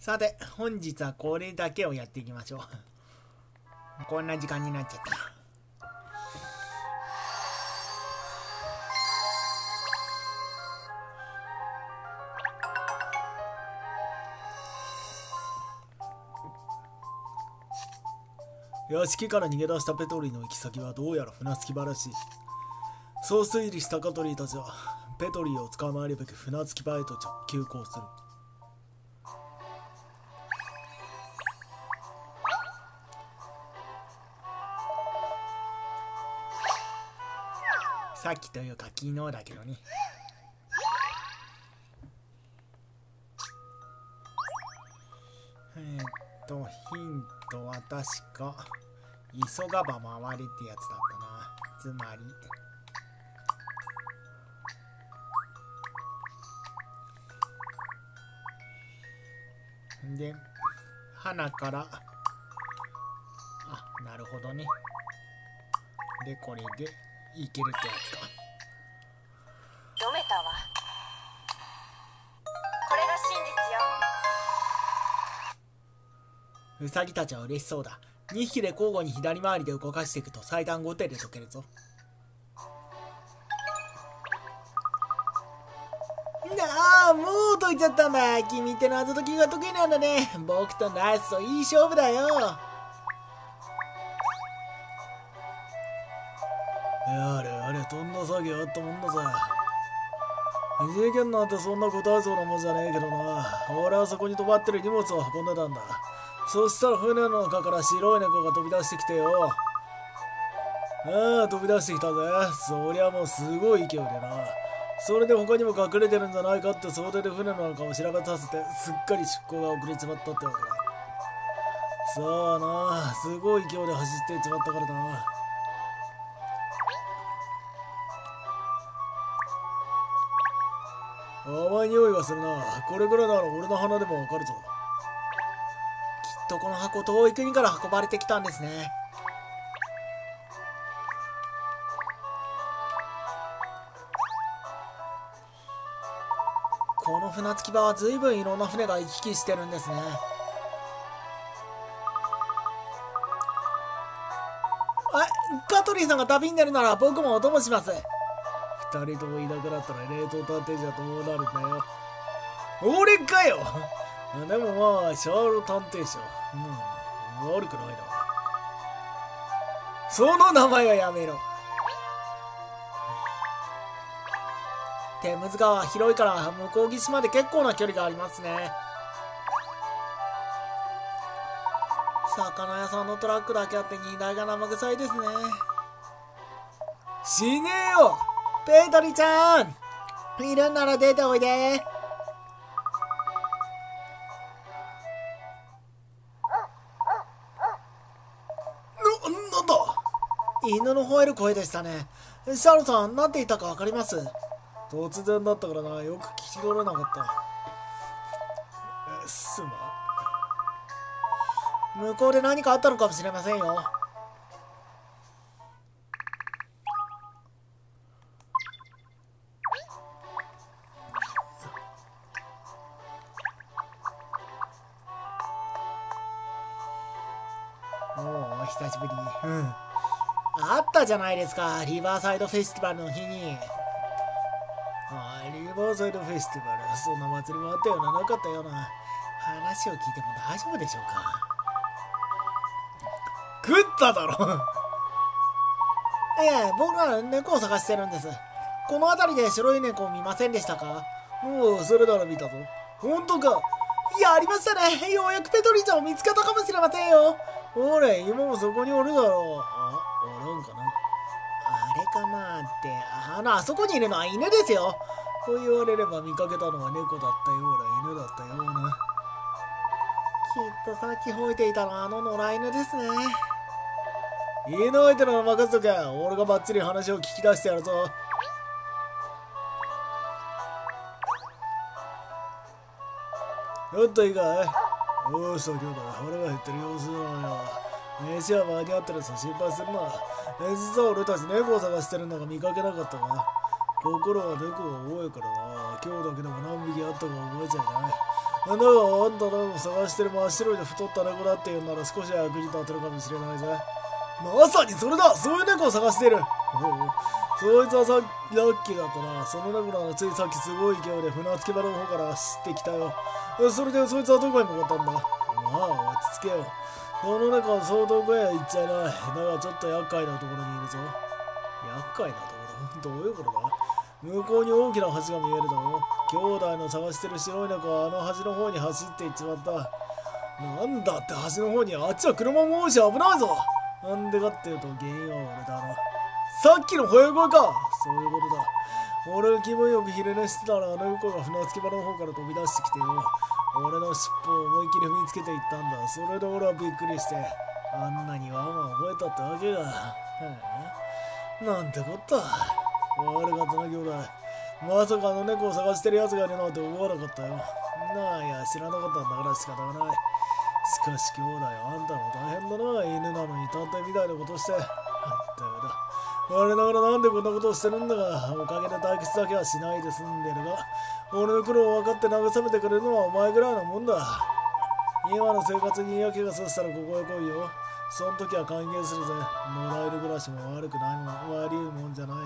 さて、本日はこれだけをやっていきましょう。こんな時間になっちゃった。屋敷から逃げ出したペトリーの行き先はどうやら船着き場らしい。そう推理したカトリーたちは、ペトリーを捕まえるべく船着き場へと急行する。さっきというか昨日だけどね。えー、っと、ヒントは確か、急がば回れってやつだったな。つまり、で、花から、あ、なるほどね。で、これで、いけるってやつか。読めたわ。これが真実よ。ウサギたちは嬉しそうだ。2匹で交互に左回りで動かしていくと最短5手で解けるぞ。ああ、もう解いちゃったんだ。君っての謎解きが得意なんだね。僕とナイスといい勝負だよ。んだ詐欺あったもんだぜ。事件なんてそんな答えそうなもんじゃねえけどな。俺はそこに止まってる荷物を運んでたんだ。そしたら船の中から白い猫が飛び出してきてよ。ああ、飛び出してきたぜ。そりゃもうすごい勢いでな。それで他にも隠れてるんじゃないかって想定で船の中を調べさせてすっかり出航が遅れちまったってわけださあなすごい勢いで走っていっちまったからな甘い匂いがするな。これぐらいなら俺の鼻でもわかるぞ。きっとこの箱遠い国から運ばれてきたんですね。この船着き場は随分いろんな船が行き来してるんですね。あカトリーさんが旅に出るなら僕もお供します。二人ともいなくなったら冷凍探偵じゃどうなるんだよ。俺かよ。でもまあシャーロ探偵社。うん。悪くないな。その名前はやめろ。テムズ川は広いから向こう岸まで結構な距離がありますね。魚屋さんのトラックだけあって荷台が生臭いですね。死ねよ。ペートリちゃん。いるんなら出ておいで。な、なんだ？犬の吠える声でしたね。シャロさん何て言ったか分かります？突然だったからなよく聞き取れなかった。すま向こうで何かあったのかもしれませんよ久しぶり。うん。あったじゃないですかリバーサイドフェスティバルの日に。あリバーサイドフェスティバルそんな祭りもあったようななかったような。話を聞いても大丈夫でしょうか。食っただろ。ええ僕は猫を探してるんです。この辺りで白い猫を見ませんでしたか？もうそれなら見たぞ。本当か。いやありましたね。ようやくペトリちゃんを見つけたかもしれませんよ。ほれ今もそこにおるだろう。あおらんかな。あれかなって。あのあそこにいるのは犬ですよ。こう言われれば見かけたのは猫だったような犬だったような。きっとさっき吠えていたのはあの野良犬ですね。犬相手なら任せとけ。俺がバッチリ話を聞き出してやるぞ。ちょっといいかい？おうした兄弟腹が減ってる様子だよ飯は間に合ってるさ心配するな実は俺たち猫を探してるのが見かけなかったなここらは猫が多いからな今日だけでも何匹あったか覚えちゃいないだがあんたらの探してる真っ白いで太った猫だっていうなら少しは役に立てるかもしれないぜまさにそれだそういう猫を探しているおうそいつはさラッキーだったなその猫ならついさっきすごい勢いで船着き場の方から走ってきたよそれでそいつはどこに向かったんだ？まあ落ち着けよ。その猫は相当小屋へ行っちゃいない。だがちょっと厄介なところにいるぞ。厄介なところ？どういうことだ？向こうに大きな橋が見えるだろ兄弟の探してる白い猫はあの橋の方に走って行っちまった。なんだって橋の方にあっちは車も多いし危ないぞ。なんでかっていうと原因は俺だなさっきの吠え声か。そういうことだ。俺が気分よく昼寝してたらあの子が船着き場の方から飛び出してきてよ。俺の尻尾を思いっきり踏みつけていったんだ。それで俺はびっくりしてあんなにワンワン覚えたってわけが。はあなんてこった。悪かったな兄弟。まさかあの猫を探してる奴がいるなんて思わなかったよ。なあいや知らなかったんだから仕方がない。しかし兄弟あんたも大変だな。犬なのに探偵みたいなことして。我ながらなんでこんなことをしてるんだがおかげで退屈だけはしないで済んでるが。俺の苦労を分かって慰めてくれるのはお前ぐらいなもんだ。今の生活に嫌気がさしたらここへ来いよ。その時は歓迎するぜ。もらえる暮らしも悪くないもん悪いもんじゃない。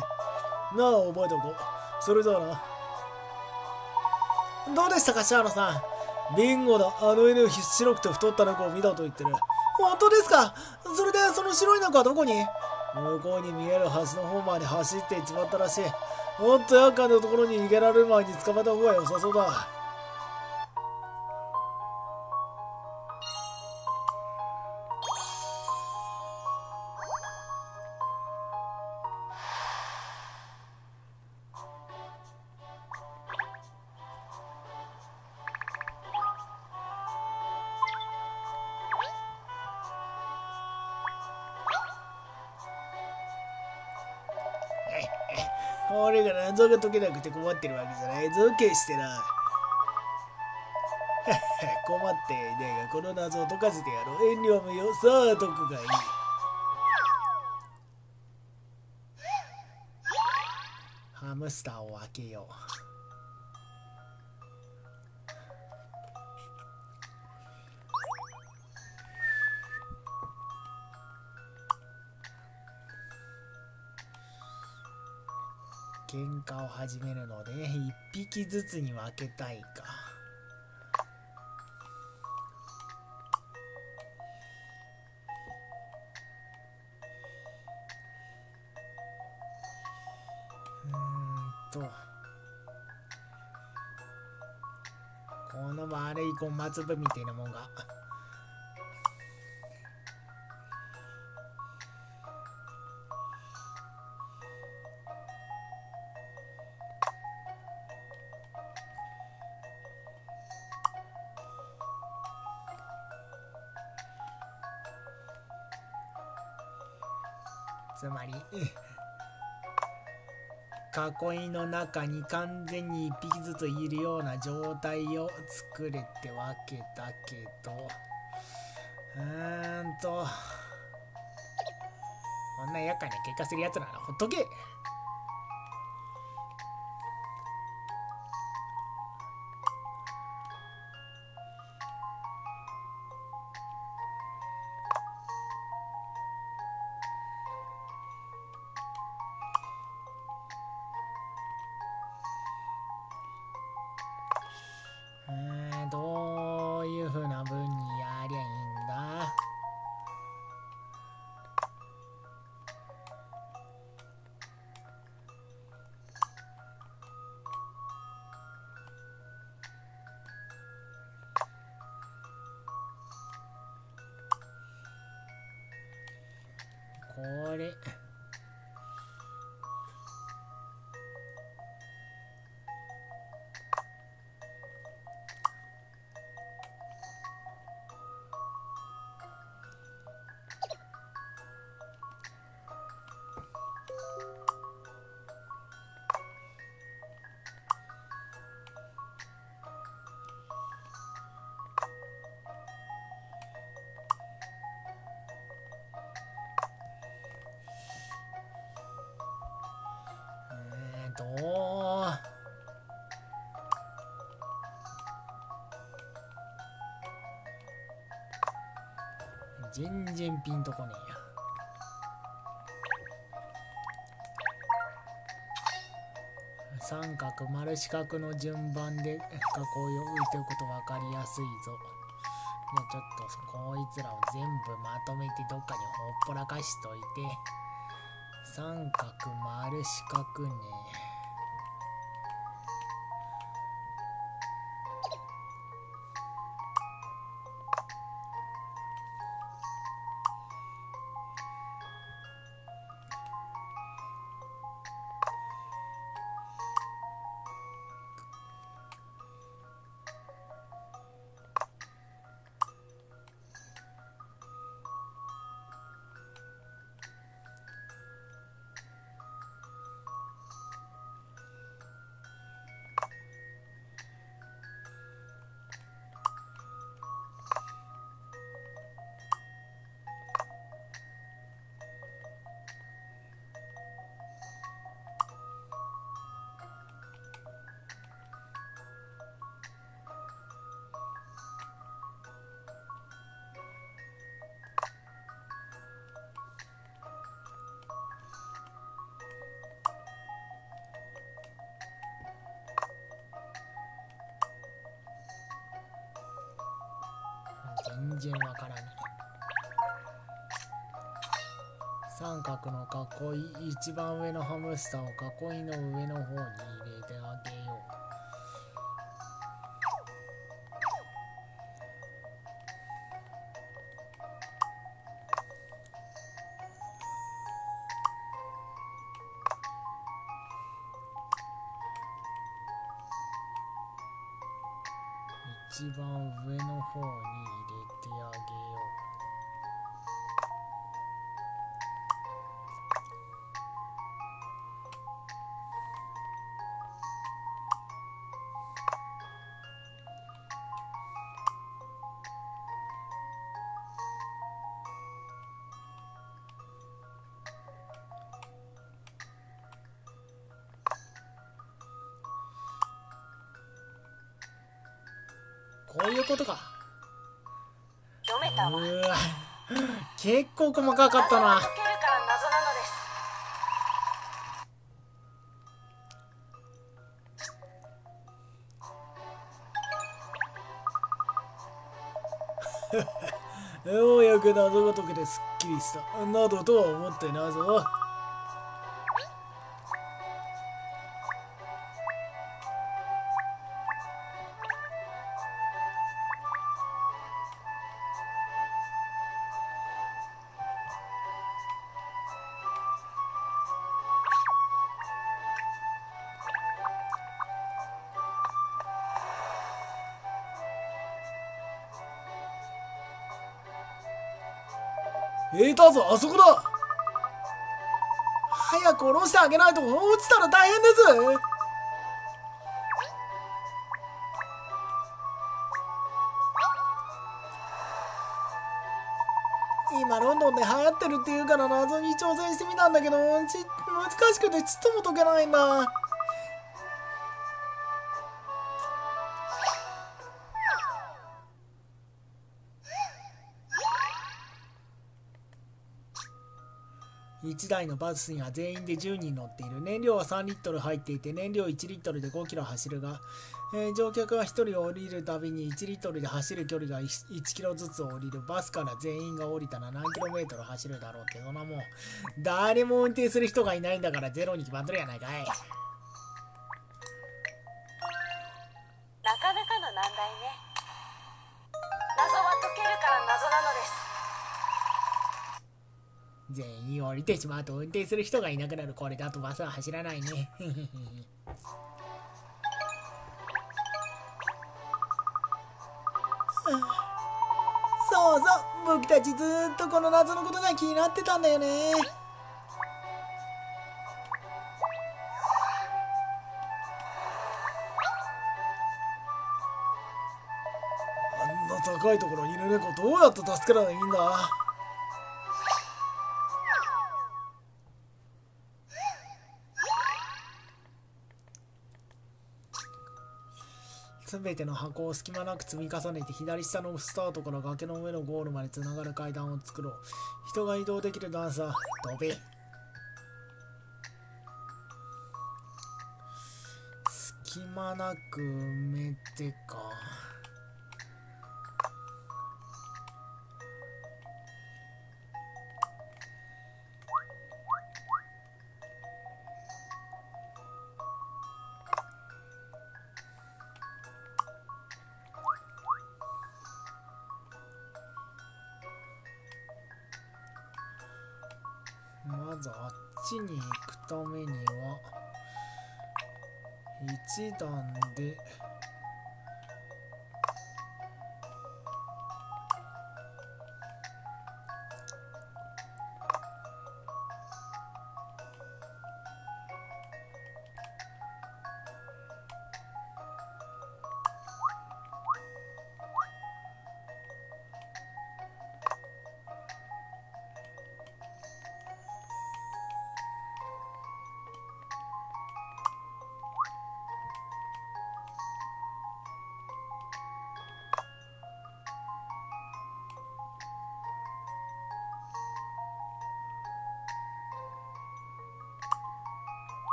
なあ覚えておこう。それじゃあな。どうでしたかシャーロさん？ビンゴだあの犬白くて太った猫を見たと言ってる。本当ですか？それでその白い猫はどこに？向こうに見える橋の方まで走っていっちまったらしい。もっと厄介なところに逃げられる前に捕まえた方が良さそうだ。謎が解けなくて困ってるわけじゃない。ぞ決してな 困ってねえがこの謎を解かせてやろう。遠慮は無用さあ解くがいいハムスターを開けよう。喧嘩を始めるので1匹ずつに分けたいか。うんと。この丸いゴマ粒みたいなもんが。まり。囲いの中に完全に1匹ずついるような状態を作れってわけだけど。うーんと。こんな厄介な結果するやつならほっとけ。これ。全然ピンとこねえや。三角丸四角の順番で囲いを置いておくと分かりやすいぞ。じゃあちょっとこいつらを全部まとめてどっかにほっぽらかしといて。三角丸四角ね。然わからない。三角の囲い一番上のハムスターを囲いの上の方にこういうことか。読めたわ。うわ。結構細かかったな。ようやく謎が解けてすっきりした。などとは思ってないぞえたぞあそこだ。早く下ろしてあげないと。落ちたら大変です。今ロンドンで流行ってるっていうから謎に挑戦してみたんだけどち難しくてちっとも解けないんだ。1台のバスには全員で10人乗っている。燃料は3リットル入っていて燃料1リットルで5キロ走るが、えー乗客は1人降りるたびに1リットルで走る距離が 1, 1キロずつ降りる。バスから全員が降りたら何キロメートル走るだろうけどなもう誰も運転する人がいないんだからゼロに決まってるやないかい。全員降りてしまうと運転する人がいなくなる。これだとバスは走らないね。そうそう僕たちずっとこの謎のことが気になってたんだよね。あんな高いところにいる猫どうやって助けたらいいんだ？すべての箱を隙間なく積み重ねて左下のスタートから崖の上のゴールまでつながる階段を作ろう。人が移動できる段差。飛べ隙間なく埋めてか。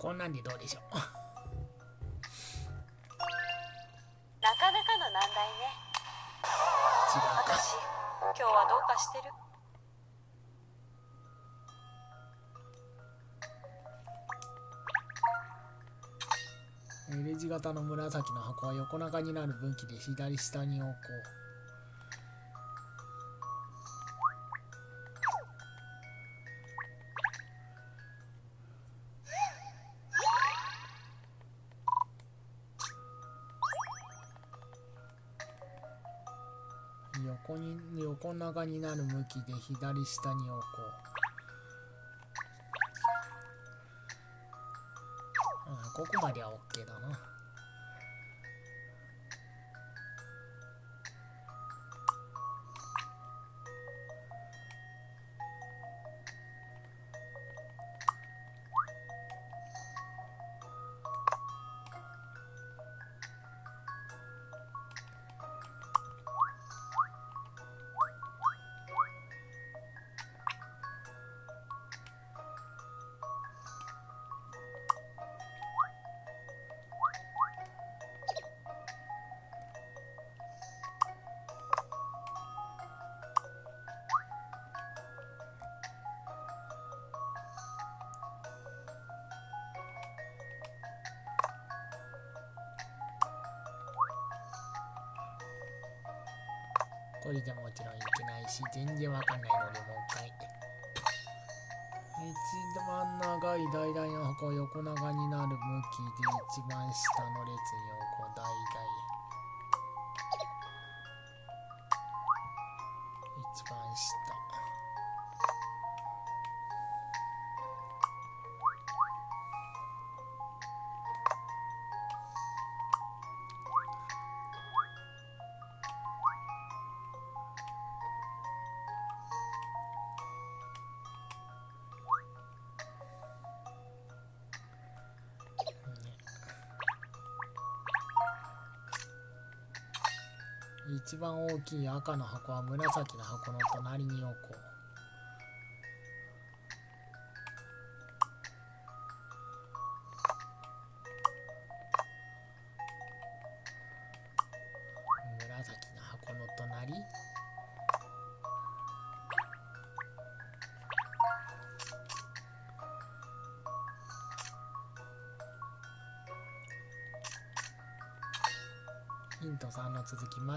こんなんでどうでしょう。なかなかの難題ね。違うか。私今日はどうかしてる。え L 字型の紫の箱は横長になる分岐で左下に置こう横長になる向きで左下に置こう。うんここまでは OK だな。これじゃもちろんいけないし全然わかんないのでもう一回。一番長い大々の箱は横長になる向きで一番下の列に一番大きい赤の箱は紫の箱の隣に置こう。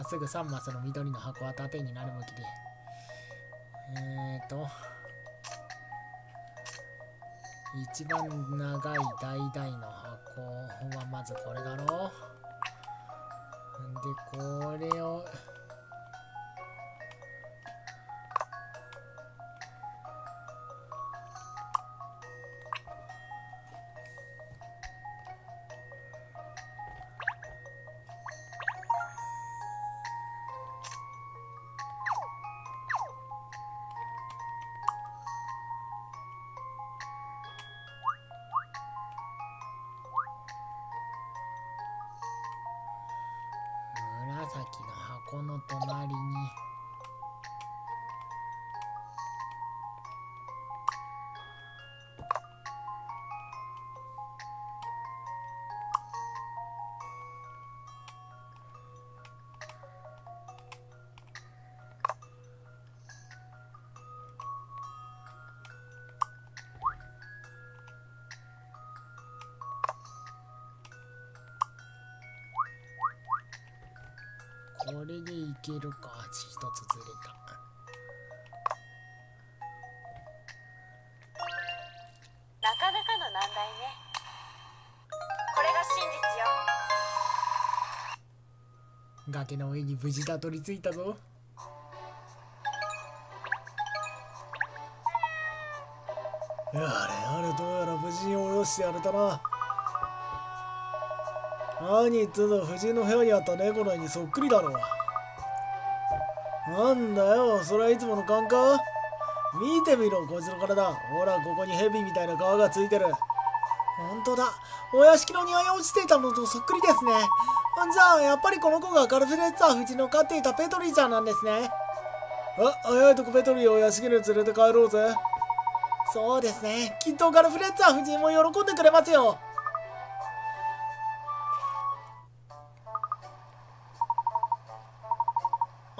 っすぐ3マスの緑の箱は縦になる向きで。えーと。一番長い大々の箱はまずこれだろでこれをこれでいけるか。一つずれた。なかなかの難題ね。これが真実よ。崖の上に無事たどり着いたぞ。やれやれどうやら無事に下ろしてやれたな。何言ってんだ藤井の部屋にあった猫の絵にそっくりだろなんだよそれはいつもの勘か見てみろこいつの体。ほらここに蛇みたいな皮がついてる。本当だ。お屋敷の庭に落ちていたのとそっくりですね。じゃあやっぱりこの子がガルフレッツァー夫人の飼っていたペトリーちゃんなんですね。あ早いとこペトリーを屋敷に連れて帰ろうぜ。そうですね。きっとガルフレッツァー夫人も喜んでくれますよ。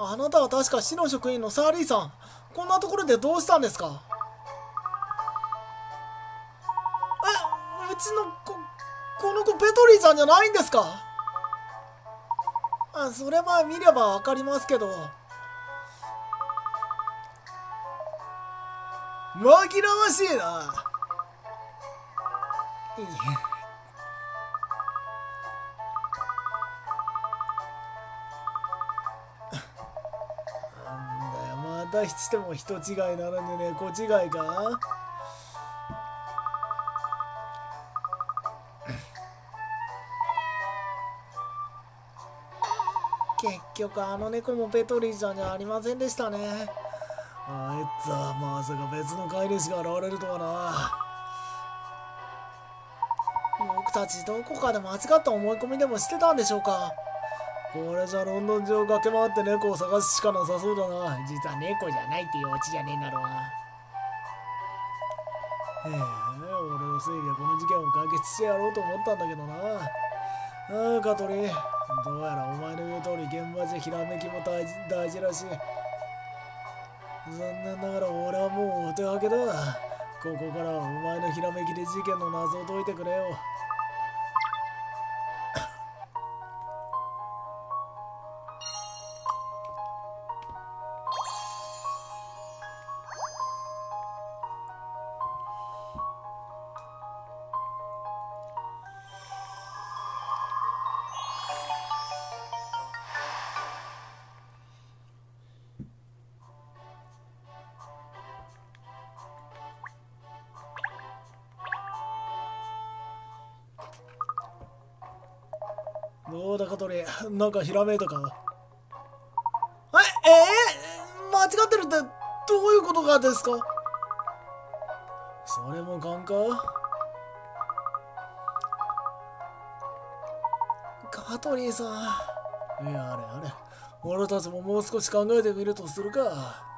あなたは確か市の職員のサーリーさん。こんなところでどうしたんですか？えうちのここの子ペトリーちゃんじゃないんですか？あそれは見ればわかりますけど。紛らわしいな。いいたしても人違いならぬ猫違いか？結局あの猫もペトリーちゃんじゃありませんでしたね。あいつはまさか別の飼い主が現れるとはな。僕たちどこかで間違った思い込みでもしてたんでしょうか？これじゃロンドン中を駆け回って猫を探すしかなさそうだな。実は猫じゃないっていうオチじゃねえんだろうな。ええ俺のせいでこの事件を解決してやろうと思ったんだけどな。ああ香取。どうやらお前の言う通り現場じゃひらめきも大事大事らしい。残念ながら俺はもうお手上げだ。ここからはお前のひらめきで事件の謎を解いてくれよ。うだ香取なんかひらめいたかええー、間違ってるってどういうことかですか？それも勘か？香取さん。いやあれあれ。俺たちももう少し考えてみるとするか。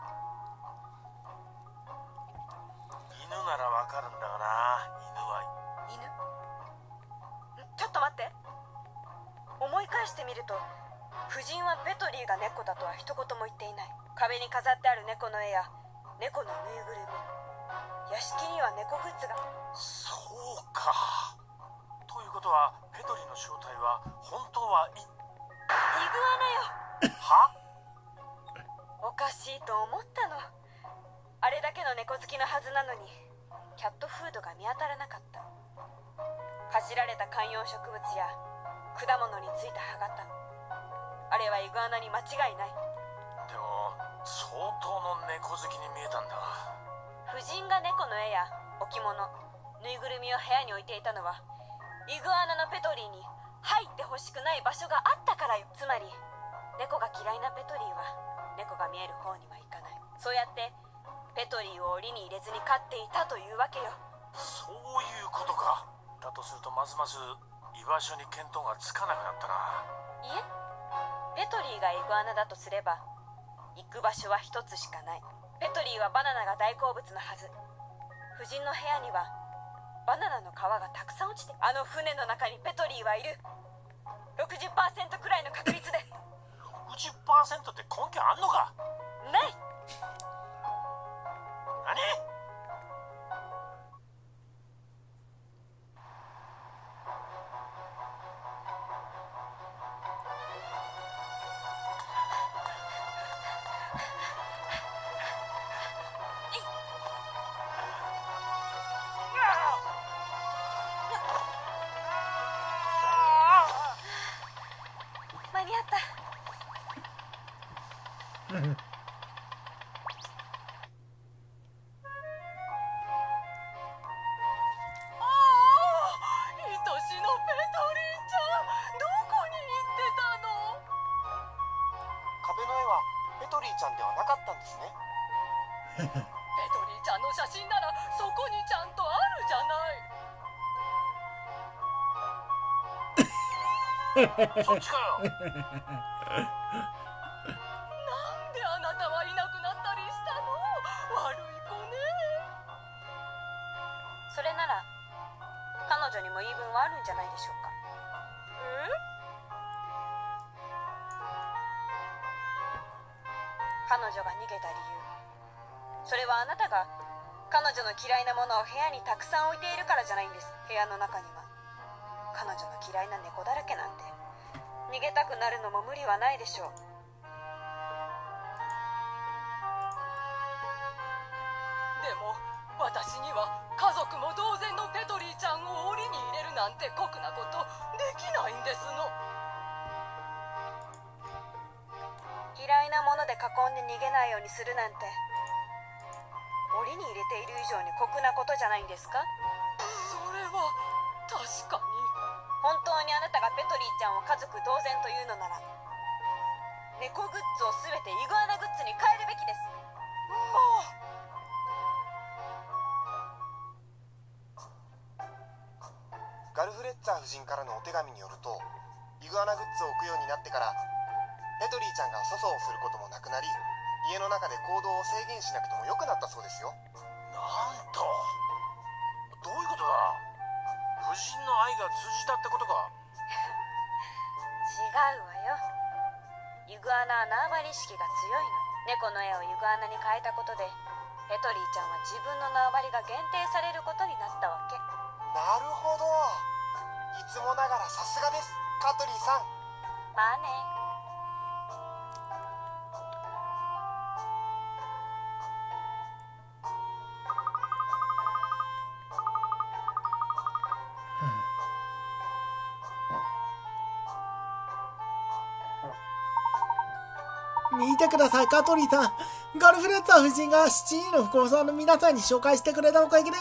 夫人はペトリーが猫だとは一言も言っていない。壁に飾ってある猫の絵や猫のぬいぐるみ。屋敷には猫グッズが。そうか。ということはペトリの正体は本当はいイグアナよ。は？おかしいと思ったの。あれだけの猫好きのはずなのにキャットフードが見当たらなかった。かじられた観葉植物や果物についた歯型あれはイグアナに間違いない。でも相当の猫好きに見えたんだ。が夫人が猫の絵や置物ぬいぐるみを部屋に置いていたのはイグアナのペトリーに入ってほしくない場所があったからよ。つまり猫が嫌いなペトリーは猫が見える方には行かない。そうやってペトリーを檻に入れずに飼っていたというわけよ。そういうことか。だとするとますます居場所に見当がつかなくなったな。いえペトリーがイグアナだとすれば行く場所は一つしかない。ペトリーはバナナが大好物のはず。夫人の部屋にはバナナの皮がたくさん落ちてあの船の中にペトリーはいる。60%くらいの確率で。60%って根拠あんのか？ない。何？ペトリーちゃんの写真ならそこにちゃんとあるじゃない。そっちかよなんであなたはいなくなったりしたの？悪い子ね。それなら彼女にも言い分はあるんじゃないでしょうか。彼女が逃げた理由それはあなたが彼女の嫌いなものを部屋にたくさん置いているからじゃないんです。部屋の中には。彼女の嫌いな猫だらけなんて。逃げたくなるのも無理はないでしょう。でも私には家族も同然のペトリーちゃんを檻に入れるなんて酷なことできないんですの。嫌いなもので囲んで逃げないようにするなんて檻に入れている以上に酷なことじゃないんですか？それは確かに。本当にあなたがペトリーちゃんを家族同然というのなら猫グッズを全てイグアナグッズに変えるべきです。もうガルフレッツァー夫人からのお手紙によるとイグアナグッズを置くようになってからペトリーちゃんが粗相をすることもなくなり家の中で行動を制限しなくても良くなったそうですよ。なんと。どういうことだ？夫人の愛が通じたってことか？違うわよ。イグアナは縄張り意識が強いの。猫の絵をイグアナに変えたことでペトリーちゃんは自分の縄張りが限定されることになったわけ。なるほど。いつもながらさすがです。カトリーさん。まあねてください、カトリーさん。ガルフレッツァ夫人が七人の不幸さんの皆さんに紹介してくれたおかげで、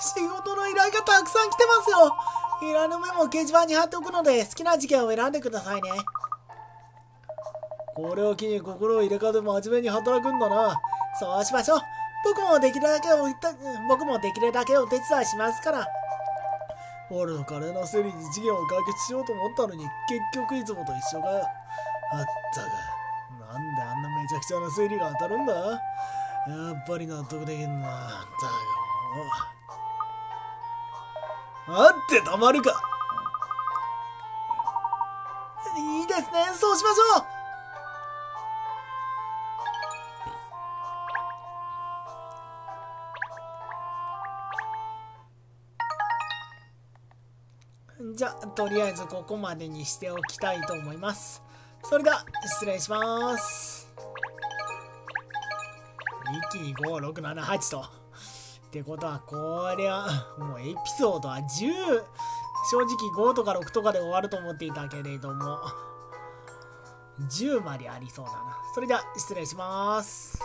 仕事の依頼がたくさん来てますよ。依頼のメモを掲示板に貼っておくので、好きな事件を選んでくださいね。これを機に心を入れ替えて真面目に働くんだな。そうしましょう。僕もできるだけおいた僕もできるだけお手伝いしますから。俺の華麗な推理に事件を解決しようと思ったのに、結局いつもと一緒かよ。あったが。ちゃくちゃな推理が当たるんだやっぱり納得できんな。だがもう。あってたまるかいいですね。そうしましょう。じゃ、とりあえずここまでにしておきたいと思います。それでは失礼します一気に5678と。ってことはこりゃもうエピソードは10正直5とか6とかで終わると思っていたけれども。10までありそうだな。それでは失礼します。